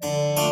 Bye.